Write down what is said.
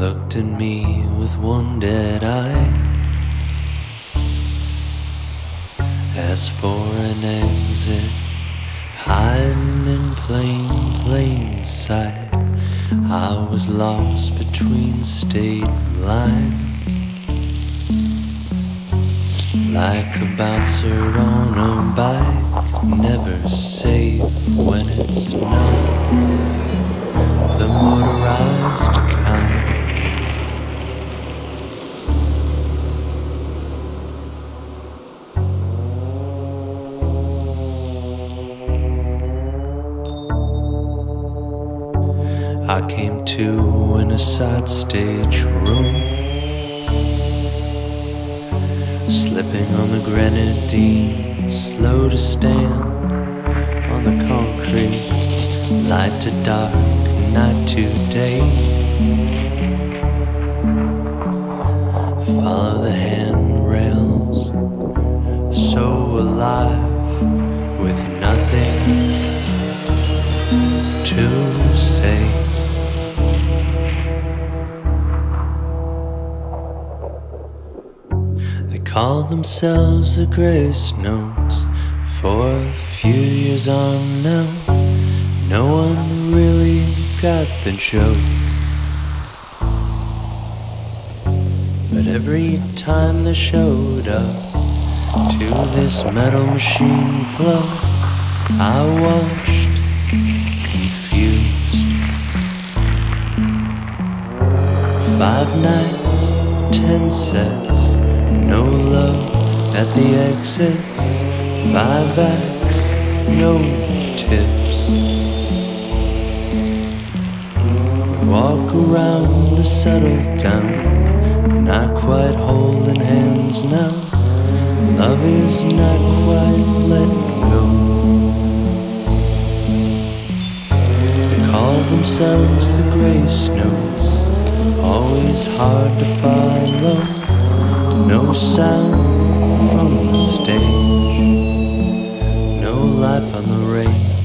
at me with one dead eye. As for an exit, hiding in plain, plain sight, I was lost between state lines. Like a bouncer on a bike, never safe when it's not the motorized I came to in a side stage room, slipping on the grenadine, slow to stand on the concrete, light to dark, night to day. Follow the handrails, so alive call themselves the Grace Notes for a few years on now. No one really got the joke. But every time they showed up to this metal machine club, I watched confused. Five nights, ten sets, at the exits. Five acts, no tips. Walk around to settled town, not quite holding hands now. Love is not quite letting go. They call themselves the Grace Notes, always hard to follow. No sound on the stage, no life on the range.